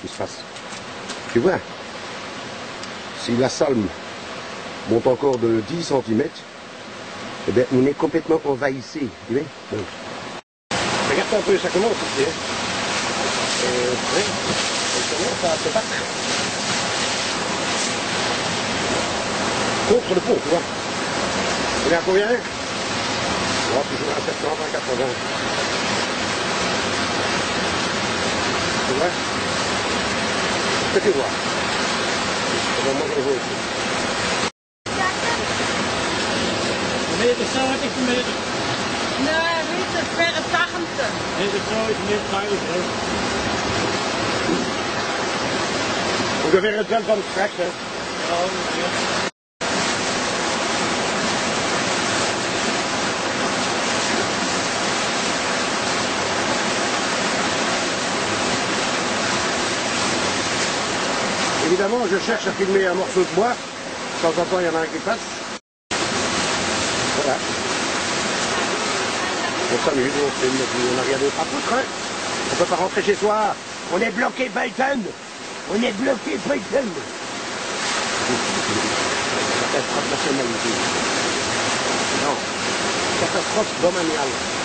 qui se passe. Tu vois, si la salme monte encore de 10 cm, eh bien, on est complètement envahissé. Tu vois Bon. Regarde un peu, ça commence ici. Hein. Euh, oui, ça commence à se battre. Contre le pont, tu vois. On est à combien? Oh, toujours à 720, 80. Tu vois? Такива. Nee, dat zou ik niet Nee, niet te verre Meer Nee, dat zou ik niet veilig hè. Ongeveer het wel van het straks, hè? Évidemment, je cherche à filmer un morceau de bois. De temps en temps, il y en a un qui passe. Voilà. On s'amuse, on filme, on n'a rien d'autre à foutre, hein. On peut pas rentrer chez soi. On est bloqué Brighton. On est bloqué Brighton. Catastrophe nationale. Non. Catastrophe domaniale.